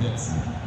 Yes.